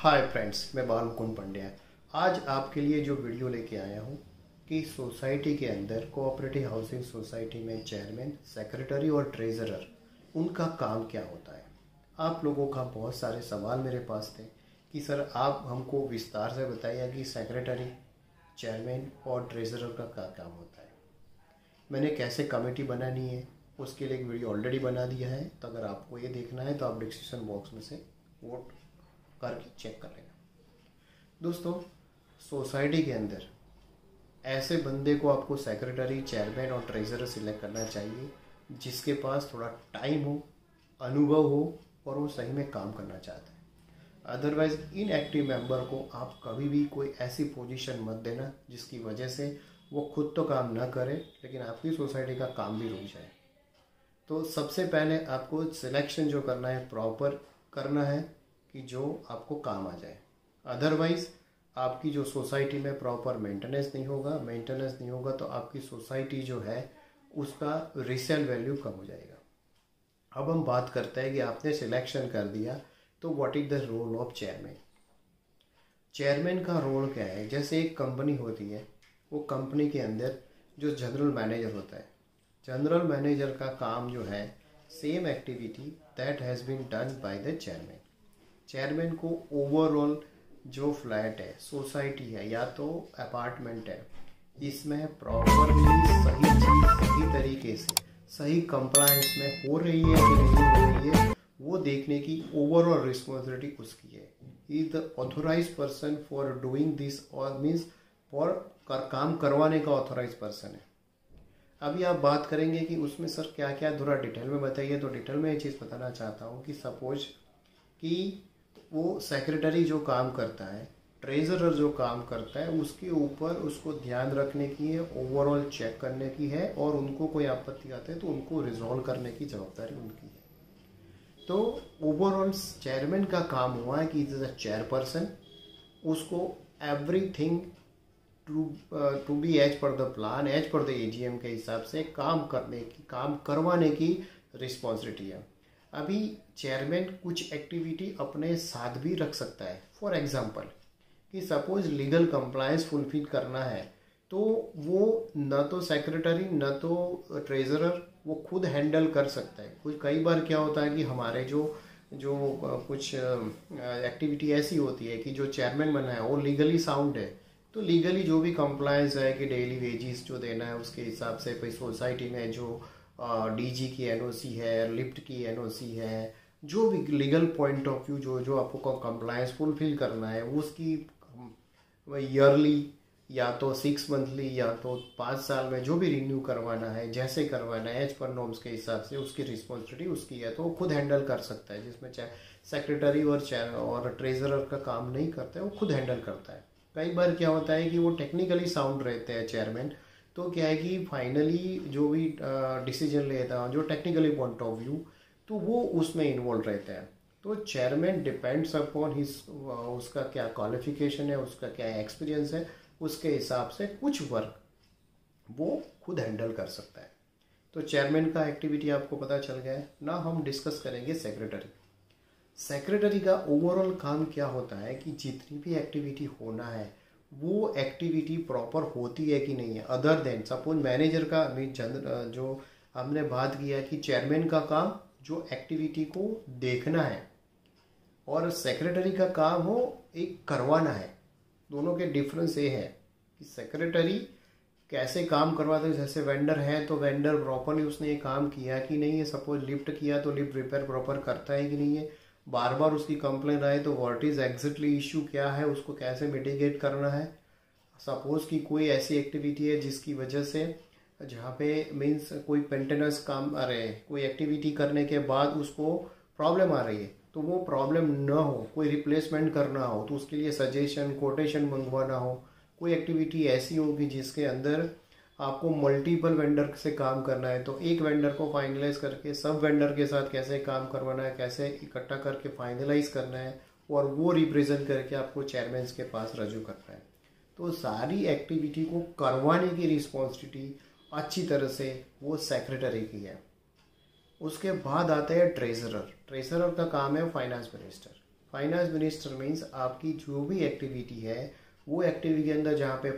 Hi friends मैं बाल मुकुंद पंड्या। आज आपके लिए जो वीडियो लेके आया हूँ कि सोसाइटी के अंदर कोऑपरेटिव हाउसिंग सोसाइटी में चेयरमैन सेक्रेटरी और ट्रेजरर उनका काम क्या होता है? आप लोगों का बहुत सारे सवाल मेरे पास थे कि सर आप हमको विस्तार से बताइए कि सेक्रेटरी चेयरमैन और ट्रेजरर का क्या काम होता है। मैंने कैसे कमेटी बनानी है, उसके लिए एक वीडियो ऑलरेडी बना दिया है तो अगर आपको ये देखना है तो आप डिस्क्रिप्शन बॉक्स में से वोट करके चेक कर लेना। दोस्तों सोसाइटी के अंदर ऐसे बंदे को आपको सेक्रेटरी चेयरमैन और ट्रेजरर सिलेक्ट करना चाहिए, जिसके पास थोड़ा टाइम हो, अनुभव हो और वो सही में काम करना चाहता है। अदरवाइज़ इन एक्टिव मेंबर को आप कभी भी कोई ऐसी पोजीशन मत देना, जिसकी वजह से वो खुद तो काम ना करे, लेकिन आपकी सोसाइटी का काम भी रुक जाए। तो सबसे पहले आपको सिलेक्शन जो करना है प्रॉपर करना है कि जो आपको काम आ जाए। अदरवाइज़ आपकी जो सोसाइटी में प्रॉपर मेंटेनेंस नहीं होगा मेंटेनेंस नहीं होगा तो आपकी सोसाइटी जो है, उसका रिसेल वैल्यू कम हो जाएगा। अब हम बात करते हैं कि आपने सिलेक्शन कर दिया तो what is the role of chairman chairman का रोल क्या है? जैसे एक कंपनी होती है, वो कंपनी के अंदर जो जनरल मैनेजर होता है जनरल मैनेजर का काम जो है same activity that has been done by the chairman chairman को ओवरऑल जो फ्लैट है सोसाइटी है या तो अपार्टमेंट है इसमें प्रॉपरली सही चीज़ सही तरीके से सही कंप्लायंस में हो रही है कि नहीं हो रही है वो देखने की ओवरऑल रिस्पॉन्सिबिलिटी उसकी है। Is the authorise person for doing this और मीन्स फॉर कर, काम करवाने का ऑथोराइज पर्सन है। अभी आप बात करेंगे कि उसमें सर क्या क्या थोड़ा डिटेल में बताइए तो डिटेल में ये चीज़ बताना चाहता हूँ कि सपोज़ कि वो सेक्रेटरी जो काम करता है ट्रेजरर जो काम करता है, उसके ऊपर उसको ध्यान रखने की है ओवरऑल चेक करने की है और उनको कोई आपत्ति आते है तो उनको रिजॉल्व करने की जवाबदारी उनकी है। तो ओवरऑल चेयरमैन का काम हुआ है कि इज़ अ चेयरपर्सन उसको everything to to be as per the plan as per the AGM के हिसाब से काम करने की, काम करवाने की रिस्पॉन्सिबिलिटी है। अभी चेयरमैन कुछ एक्टिविटी अपने साथ भी रख सकता है। फॉर एग्ज़ाम्पल कि सपोज़ लीगल कंप्लायंस फुलफिल करना है तो वो न तो सेक्रेटरी न तो ट्रेजरर वो खुद हैंडल कर सकता है। कुछ कई बार क्या होता है कि हमारे जो जो कुछ एक्टिविटी ऐसी होती है कि जो चेयरमैन बना है, वो लीगली साउंड है। तो लीगली जो भी कंप्लायंस है कि डेली वेजिस जो देना है, उसके हिसाब से भाई सोसाइटी में जो डीजी की एनओसी है लिफ्ट की एनओसी है, जो भी लीगल पॉइंट ऑफ़ व्यू जो जो आपको कंप्लायंस फुलफिल करना है, उसकी ईयरली या तो सिक्स मंथली या तो पाँच साल में जो भी रिन्यू करवाना है, जैसे करवाना है एज पर नॉर्म्स के हिसाब से उसकी रिस्पॉन्सिबिलिटी उसकी है तो वो खुद हैंडल कर सकता है, जिसमें चाहे सेक्रेटरी और और ट्रेजरर का काम नहीं करता है, वो खुद हैंडल करता है। कई बार क्या होता है कि वो टेक्निकली साउंड रहते हैं चेयरमैन तो क्या है कि फाइनली जो भी डिसीज़न लेता है, जो टेक्निकली पॉइंट ऑफ़ व्यू तो वो उसमें इन्वॉल्व रहते हैं। तो चेयरमैन डिपेंड्स अपॉन हिज उसका क्या क्वालिफिकेशन है, उसका क्या एक्सपीरियंस है, उसके हिसाब से कुछ वर्क वो खुद हैंडल कर सकता है। तो चेयरमैन का एक्टिविटी आपको पता चल गया है। ना हम डिस्कस करेंगे सेक्रेटरी सेक्रेटरी का ओवरऑल काम क्या होता है कि जितनी भी एक्टिविटी होना है वो एक्टिविटी प्रॉपर होती है कि नहीं है? अदर देन सपोज़ मैनेजर का मीन जो हमने बात किया कि चेयरमैन का काम जो एक्टिविटी को देखना है और सेक्रेटरी का काम हो, एक करवाना है। दोनों के डिफरेंस ये है कि सेक्रेटरी कैसे काम करवाते हैं। जैसे वेंडर है तो वेंडर प्रॉपरली उसने ये काम किया कि नहीं है? सपोज़ लिफ्ट किया तो लिफ्ट रिपेयर प्रॉपर करता है कि नहीं है? बार बार उसकी कंप्लेन आए तो व्हाट इज़ एग्जैक्टली इशू क्या है, उसको कैसे मिटिगेट करना है? सपोज़ कि कोई ऐसी एक्टिविटी है जिसकी वजह से जहाँ पे मीन्स कोई पेंटेनेंस काम आ रहे हैं कोई एक्टिविटी करने के बाद उसको प्रॉब्लम आ रही है तो वो प्रॉब्लम न हो, कोई रिप्लेसमेंट करना हो तो उसके लिए सजेशन कोटेशन मंगवाना हो, कोई एक्टिविटी ऐसी होगी जिसके अंदर आपको मल्टीपल वेंडर से काम करना है तो एक वेंडर को फाइनलाइज करके सब वेंडर के साथ कैसे काम करवाना है, कैसे इकट्ठा करके फाइनलाइज करना है, और वो रिप्रेजेंट करके आपको चेयरमैन के पास रजू करना है। तो सारी एक्टिविटी को करवाने की रिस्पॉन्सिबिलिटी अच्छी तरह से वो सेक्रेटरी की है। उसके बाद आता है ट्रेजरर ट्रेजरर का काम है finance minister finance minister means आपकी जो भी एक्टिविटी है, वो एक्टिविटी के अंदर जहाँ पे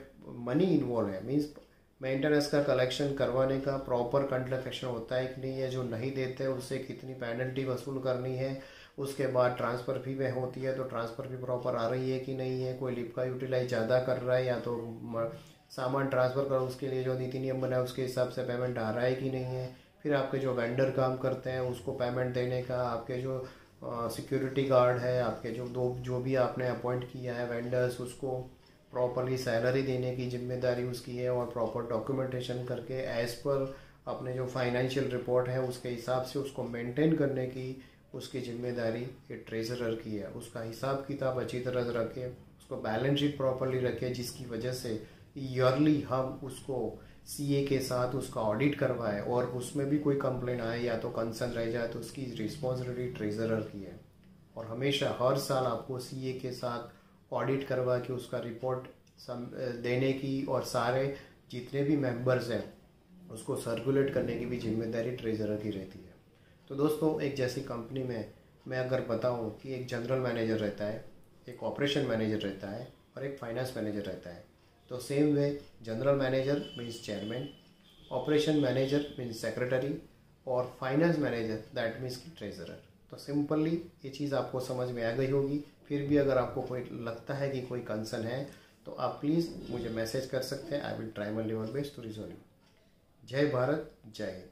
मनी इन्वॉल्व है मीन्स मेंटेनेंस का कलेक्शन करवाने का प्रॉपर कंट्रफेक्शन होता है कि नहीं है, जो नहीं देते उससे कितनी पेनल्टी वसूल करनी है, उसके बाद ट्रांसफ़र फ़ी में होती है तो ट्रांसफ़र फ़ी प्रॉपर आ रही है कि नहीं है, कोई लिप का यूटिलाइज ज़्यादा कर रहा है या तो सामान ट्रांसफ़र करो उसके लिए, जो नीति नियम बना है, उसके हिसाब से पेमेंट आ रहा है कि नहीं है। फिर आपके जो वेंडर काम करते हैं, उसको पेमेंट देने का, आपके जो सिक्योरिटी गार्ड है, आपके जो, दो, जो भी आपने अपॉइंट किया है वेंडर्स उसको प्रॉपरली सैलरी देने की ज़िम्मेदारी उसकी है और प्रॉपर डॉक्यूमेंटेशन करके एज पर अपने जो फाइनेंशियल रिपोर्ट है, उसके हिसाब से उसको मेंटेन करने की उसकी ज़िम्मेदारी ये ट्रेजरर की है। उसका हिसाब किताब अच्छी तरह से रखे, उसको बैलेंस शीट प्रॉपरली रखे, जिसकी वजह से ईयरली हम उसको सीए के साथ उसका ऑडिट करवाए और उसमें भी कोई कंप्लेन आए या तो कंसर्न रह जाए तो उसकी रिस्पॉन्सिबिलिटी ट्रेजरर की है। और हमेशा हर साल आपको सीए के साथ ऑडिट करवा के उसका रिपोर्ट देने की और सारे जितने भी मेंबर्स हैं, उसको सर्कुलेट करने की भी ज़िम्मेदारी ट्रेजरर की रहती है। तो दोस्तों, एक जैसी कंपनी में मैं अगर बताऊँ कि एक जनरल मैनेजर रहता है, एक ऑपरेशन मैनेजर रहता है और एक फाइनेंस मैनेजर रहता है तो same way general manager means chairman operation manager means secretary और फाइनेंस मैनेजर दैट मीन्स की ट्रेजरर तो सिंपली ये चीज़ आपको समझ में आ गई होगी फिर भी अगर आपको कोई लगता है कि कोई कंसर्न है तो आप प्लीज़ मुझे मैसेज कर सकते हैं। I will try my level best to resolve जय भारत, जय हिंद।